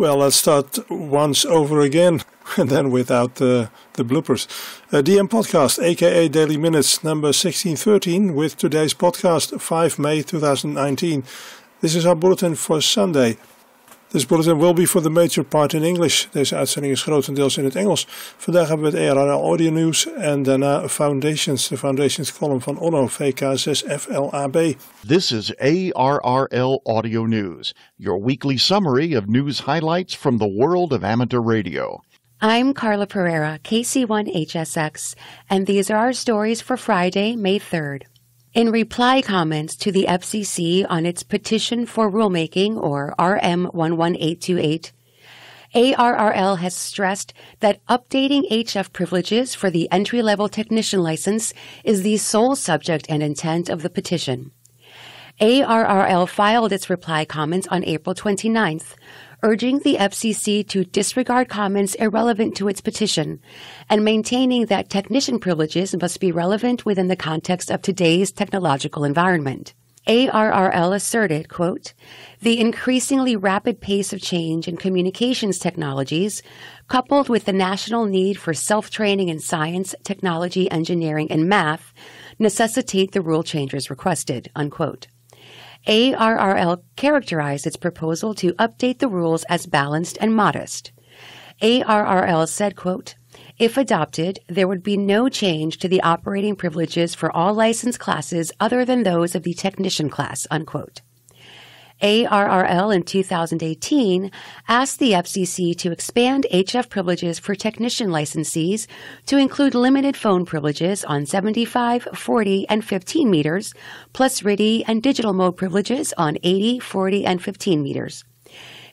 Well, let's start once over again, and then without the, the bloopers. Uh, DM Podcast, aka Daily Minutes, number 1613, with today's podcast, 5 May 2019. This is our bulletin for Sunday. This bulletin will be for the major part in English. Deze uitzending is grotendeels in het Engels. Vandaag hebben we het ARRL Audio News en daarna Foundations, de Foundations column van Onno VK6FLAB. This is ARRL Audio News, your weekly summary of news highlights from the world of amateur radio. I'm Carla Pereira, KC1HSX, and these are our stories for Friday, May 3rd. In reply comments to the FCC on its petition for rulemaking, or RM 11828, ARRL has stressed that updating HF privileges for the entry level technician license is the sole subject and intent of the petition. ARRL filed its reply comments on April 29th, urging the FCC to disregard comments irrelevant to its petition and maintaining that technician privileges must be relevant within the context of today's technological environment. ARRL asserted, quote, the increasingly rapid pace of change in communications technologies, coupled with the national need for self-training in science, technology, engineering, and math, necessitate the rule changes requested, unquote. ARRL characterized its proposal to update the rules as balanced and modest. ARRL said, quote, if adopted, there would be no change to the operating privileges for all license classes other than those of the technician class, unquote. ARRL in 2018 asked the FCC to expand HF privileges for technician licensees to include limited phone privileges on 75, 40, and 15 meters, plus RTTY and digital mode privileges on 80, 40, and 15 meters.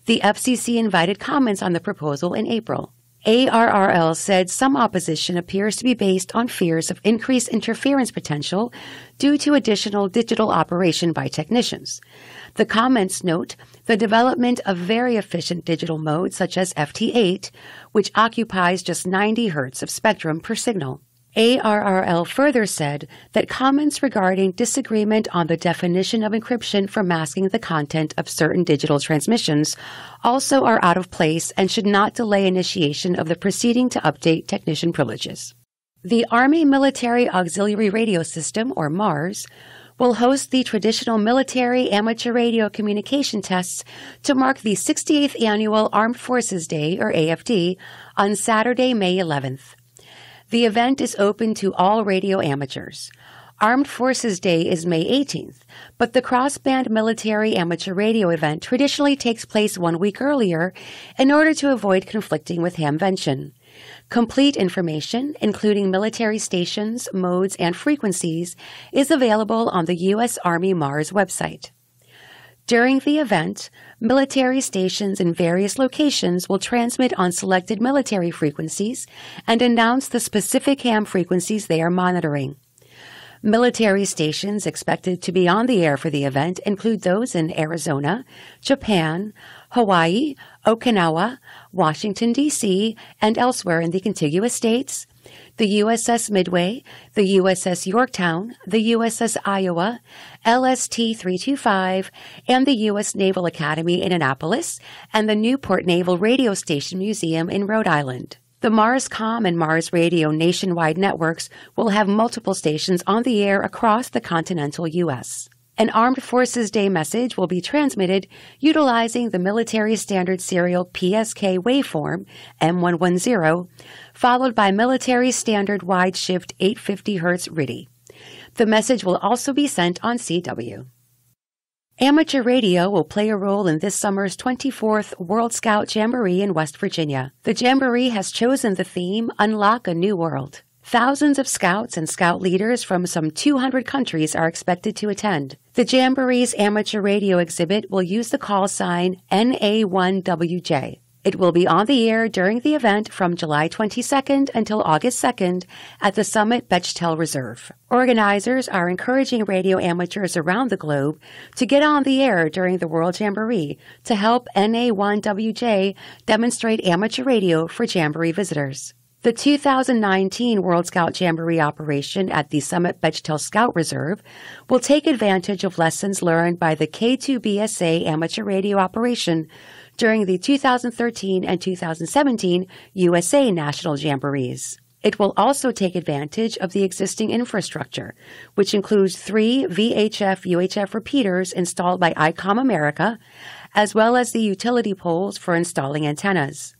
The FCC invited comments on the proposal in April. ARRL said some opposition appears to be based on fears of increased interference potential due to additional digital operation by technicians. The comments note the development of very efficient digital modes such as FT8, which occupies just 90 Hz of spectrum per signal. ARRL further said that comments regarding disagreement on the definition of encryption for masking the content of certain digital transmissions also are out of place and should not delay initiation of the proceeding to update technician privileges. The Army Military Auxiliary Radio System, or MARS, will host the traditional military amateur radio communication tests to mark the 68th annual Armed Forces Day, or AFD, on Saturday, May 11th. The event is open to all radio amateurs. Armed Forces Day is May 18th, but the crossband military amateur radio event traditionally takes place one week earlier in order to avoid conflicting with Hamvention. Complete information, including military stations, modes, and frequencies, is available on the U.S. Army MARS website. During the event, military stations in various locations will transmit on selected military frequencies and announce the specific ham frequencies they are monitoring. Military stations expected to be on the air for the event include those in Arizona, Japan, Hawaii, Okinawa, Washington, D.C., and elsewhere in the contiguous states, the USS Midway, the USS Yorktown, the USS Iowa, LST 325, and the U.S. Naval Academy in Annapolis, and the Newport Naval Radio Station Museum in Rhode Island. The MarsCom and MARS Radio nationwide networks will have multiple stations on the air across the continental U.S. An Armed Forces Day message will be transmitted utilizing the Military Standard Serial PSK waveform M110, followed by Military Standard Wide Shift 850 Hz RTTY. The message will also be sent on CW. Amateur radio will play a role in this summer's 24th World Scout Jamboree in West Virginia. The Jamboree has chosen the theme Unlock a New World. Thousands of scouts and scout leaders from some 200 countries are expected to attend. The Jamboree's amateur radio exhibit will use the call sign NA1WJ. It will be on the air during the event from July 22nd until August 2nd at the Summit Bechtel Reserve. Organizers are encouraging radio amateurs around the globe to get on the air during the World Jamboree to help NA1WJ demonstrate amateur radio for Jamboree visitors. The 2019 World Scout Jamboree operation at the Summit Bechtel Scout Reserve will take advantage of lessons learned by the K2BSA amateur radio operation during the 2013 and 2017 USA National Jamborees. It will also take advantage of the existing infrastructure, which includes three VHF UHF repeaters installed by ICOM America, as well as the utility poles for installing antennas.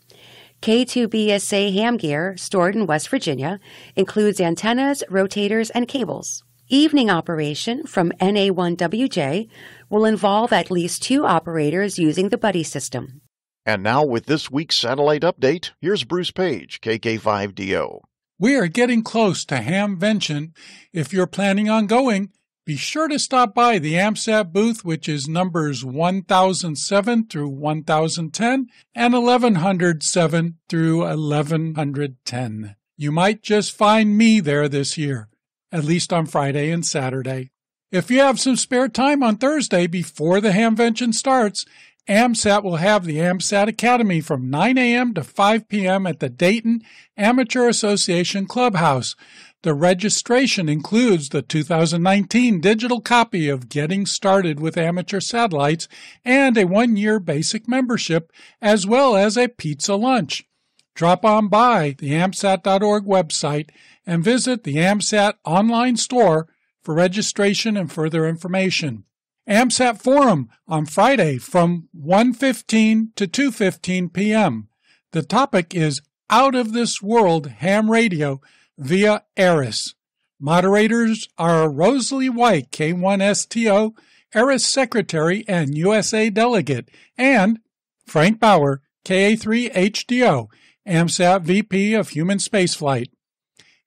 K2BSA ham gear stored in West Virginia includes antennas, rotators, and cables. Evening operation from NA1WJ will involve at least two operators using the buddy system. And now, with this week's satellite update, here's Bruce Page, KK5DO. We are getting close to Hamvention. If you're planning on going, be sure to stop by the AMSAT booth, which is numbers 1007 through 1010 and 1107 through 1110. You might just find me there this year, at least on Friday and Saturday. If you have some spare time on Thursday before the Hamvention starts, AMSAT will have the AMSAT Academy from 9 a.m. to 5 p.m. at the Dayton Amateur Association Clubhouse. The registration includes the 2019 digital copy of Getting Started with Amateur Satellites and a one year basic membership, as well as a pizza lunch. Drop on by the AMSAT.org website and visit the AMSAT online store for registration and further information. AMSAT Forum on Friday from 1:15 to 2:15 p.m. The topic is Out of This World Ham Radio via ARISS. Moderators are Rosalie White, K1STO, ARISS Secretary and USA Delegate, and Frank Bauer, KA3HDO, AMSAT VP of Human Spaceflight.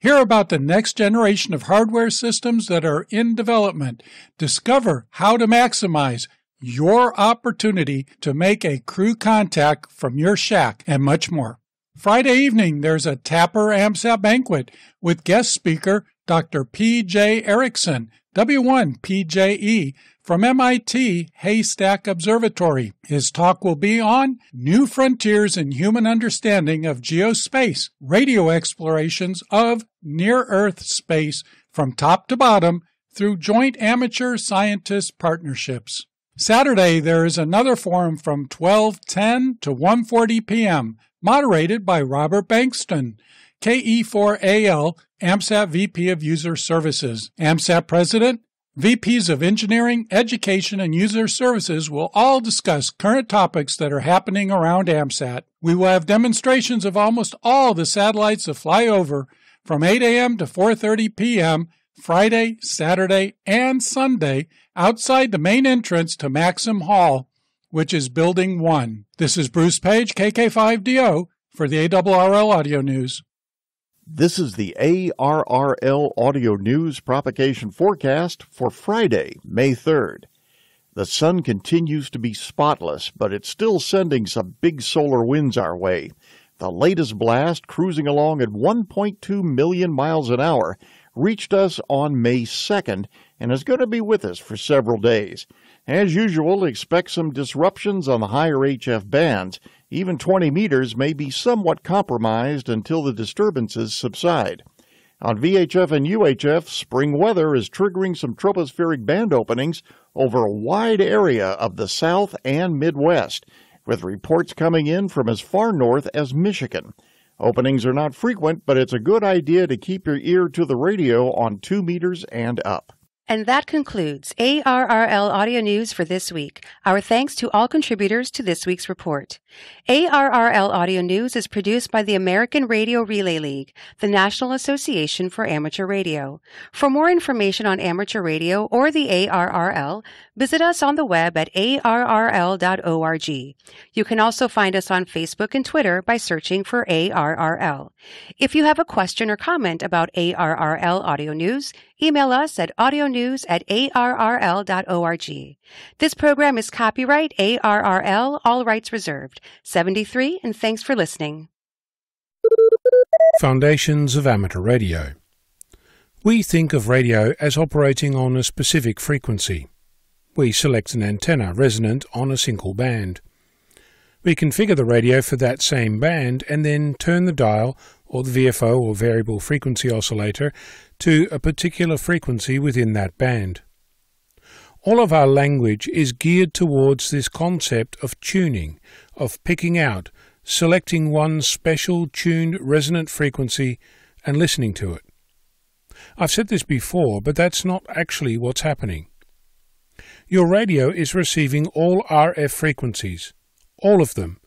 Hear about the next generation of hardware systems that are in development. Discover how to maximize your opportunity to make a crew contact from your shack and much more. Friday evening, there's a Tapper AMSAT banquet with guest speaker Dr. P.J. Erickson, W1PJE, from MIT Haystack Observatory. His talk will be on New Frontiers in Human Understanding of Geospace, radio explorations of near Earth space from top to bottom through joint amateur scientist partnerships. Saturday, there is another forum from 1210 to 1:40 p.m moderated by Robert Bankston, KE4AL, AMSAT VP of User Services. AMSAT President, VPs of Engineering, Education, and User Services will all discuss current topics that are happening around AMSAT. We will have demonstrations of almost all the satellites that fly over from 8 a.m. to 4:30 p.m. Friday, Saturday, and Sunday outside the main entrance to Maxim Hall which is Building 1. This is Bruce Page, KK5DO, for the ARRL Audio News. This is the ARRL Audio News propagation forecast for Friday, May 3rd. The sun continues to be spotless, but it's still sending some big solar winds our way. The latest blast, cruising along at 1.2 million miles an hour, reached us on May 2nd and is going to be with us for several days. As usual, expect some disruptions on the higher HF bands. Even 20 meters may be somewhat compromised until the disturbances subside. On VHF and UHF, spring weather is triggering some tropospheric band openings over a wide area of the South and Midwest, with reports coming in from as far north as Michigan. Openings are not frequent, but it's a good idea to keep your ear to the radio on 2 meters and up. And that concludes ARRL Audio News for this week. Our thanks to all contributors to this week's report. ARRL Audio News is produced by the American Radio Relay League, the National Association for Amateur Radio. For more information on amateur radio or the ARRL, visit us on the web at arrl.org. You can also find us on Facebook and Twitter by searching for ARRL. If you have a question or comment about ARRL Audio News, email us at audionews at arrl.org. This program is copyright ARRL, all rights reserved. 73, and thanks for listening. Foundations of Amateur Radio. We think of radio as operating on a specific frequency. We select an antenna resonant on a single band. We configure the radio for that same band and then turn the dial or the VFO or variable frequency oscillator to a particular frequency within that band. All of our language is geared towards this concept of tuning, of picking out, selecting one special tuned resonant frequency and listening to it. I've said this before, but that's not actually what's happening. Your radio is receiving all RF frequencies, all of them,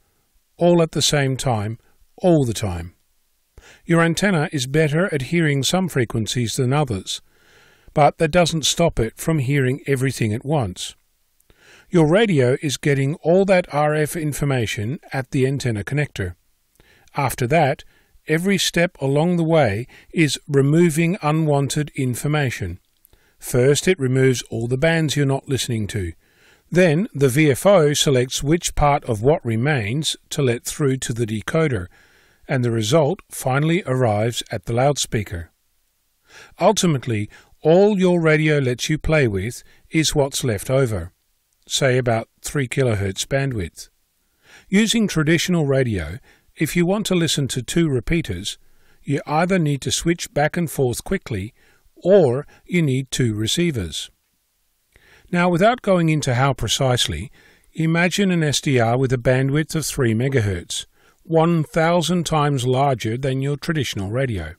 all at the same time, all the time. Your antenna is better at hearing some frequencies than others, but that doesn't stop it from hearing everything at once. Your radio is getting all that RF information at the antenna connector. After that, every step along the way is removing unwanted information. First, it removes all the bands you're not listening to. Then, the VFO selects which part of what remains to let through to the decoder, and the result finally arrives at the loudspeaker. Ultimately, all your radio lets you play with is what's left over say about 3 kHz bandwidth. Using traditional radio, if you want to listen to two repeaters, you either need to switch back and forth quickly or you need two receivers. Now, without going into how precisely, imagine an SDR with a bandwidth of 3 MHz, 1,000 times larger than your traditional radio.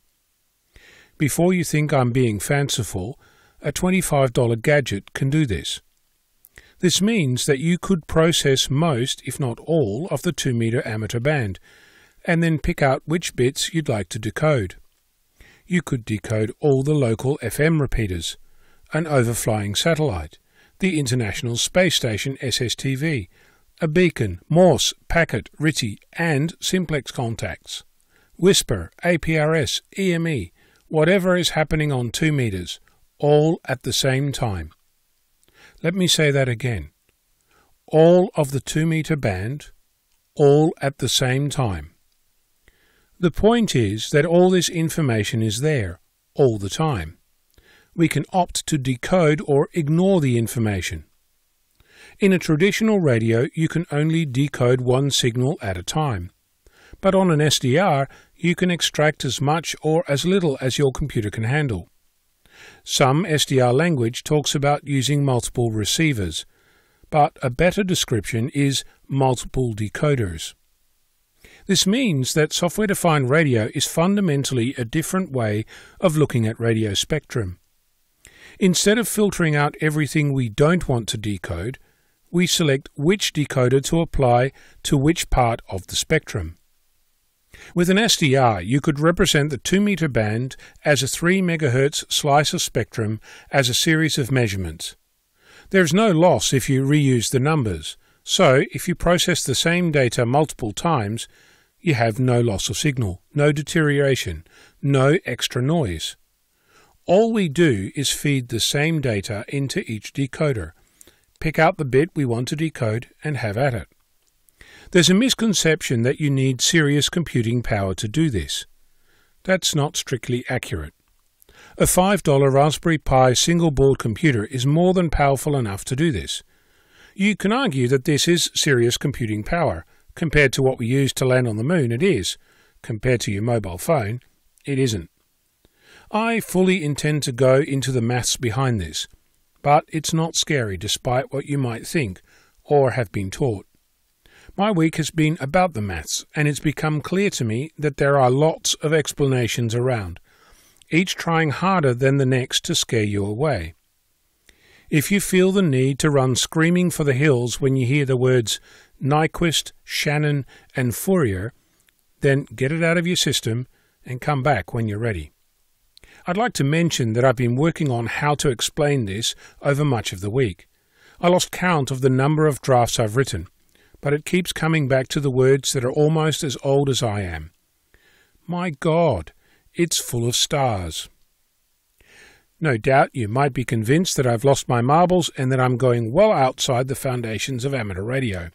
Before you think I'm being fanciful, a $25 gadget can do this. This means that you could process most, if not all, of the 2 meter amateur band, and then pick out which bits you'd like to decode. You could decode all the local FM repeaters, an overflying satellite, the International Space Station SSTV, a beacon, Morse, packet, RTTY, and simplex contacts, WSPR, APRS, EME, whatever is happening on 2 meters, all at the same time. Let me say that again. All of the two meter band, all at the same time. The point is that all this information is there, all the time. We can opt to decode or ignore the information. In a traditional radio, you can only decode one signal at a time. But on an SDR, you can extract as much or as little as your computer can handle. Some SDR language talks about using multiple receivers, but a better description is multiple decoders. This means that software defined radio is fundamentally a different way of looking at radio spectrum. Instead of filtering out everything we don't want to decode, we select which decoder to apply to which part of the spectrum. With an SDR, you could represent the 2 meter band as a 3 MHz slice of spectrum as a series of measurements. There is no loss if you reuse the numbers, so if you process the same data multiple times, you have no loss of signal, no deterioration, no extra noise. All we do is feed the same data into each decoder, pick out the bit we want to decode, and have at it. There's a misconception that you need serious computing power to do this. That's not strictly accurate. A $5 Raspberry Pi single board computer is more than powerful enough to do this. You can argue that this is serious computing power. Compared to what we use to land on the moon, it is. Compared to your mobile phone, it isn't. I fully intend to go into the maths behind this, but it's not scary despite what you might think or have been taught. My week has been about the maths, and it's become clear to me that there are lots of explanations around, each trying harder than the next to scare you away. If you feel the need to run screaming for the hills when you hear the words Nyquist, Shannon, and Fourier, then get it out of your system and come back when you're ready. I'd like to mention that I've been working on how to explain this over much of the week. I lost count of the number of drafts I've written, but it keeps coming back to the words that are almost as old as I am. My God, it's full of stars. No doubt you might be convinced that I've lost my marbles and that I'm going well outside the foundations of amateur radio.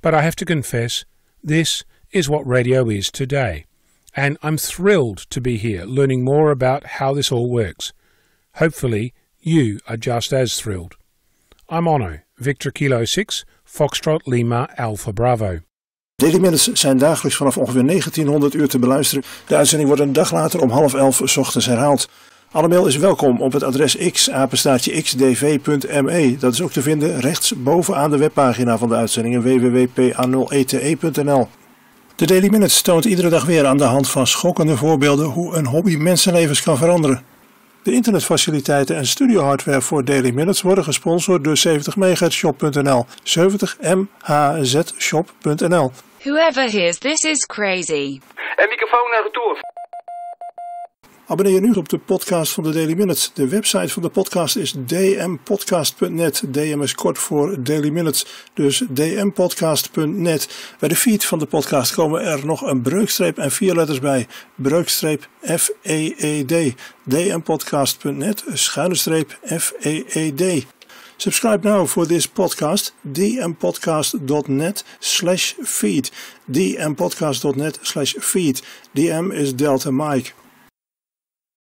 But I have to confess, this is what radio is today, and I'm thrilled to be here learning more about how this all works. Hopefully, you are just as thrilled. I'm Onno, Victor Kilo 6, Foxtrot Lima Alpha Bravo. Daily Minutes zijn dagelijks vanaf ongeveer 1900 uur te beluisteren. De uitzending wordt een dag later om half elf ochtends herhaald. Alle mail is welkom op het adres x, apenstaatje xdv.me. Dat is ook te vinden rechts bovenaan de webpagina van de uitzendingen www.pa0ete.nl. De Daily Minutes toont iedere dag weer aan de hand van schokkende voorbeelden hoe een hobby mensenlevens kan veranderen. De internetfaciliteiten en studiohardware voor Daily Minutes worden gesponsord door 70mhzshop.nl. 70mhzshop.nl. Whoever hears this is crazy. En microfoon naar retour. Abonneer je nu op de podcast van de Daily Minutes. De website van de podcast is dmpodcast.net. DM is kort voor Daily Minutes, dus dmpodcast.net. Bij de feed van de podcast komen er nog een breukstreep en vier letters bij. Breukstreep F-E-E-D. dmpodcast.net, schuine streep F-E-E-D. Subscribe now for this podcast, dmpodcast.net slash feed. dmpodcast.net slash feed. DM is Delta Mike.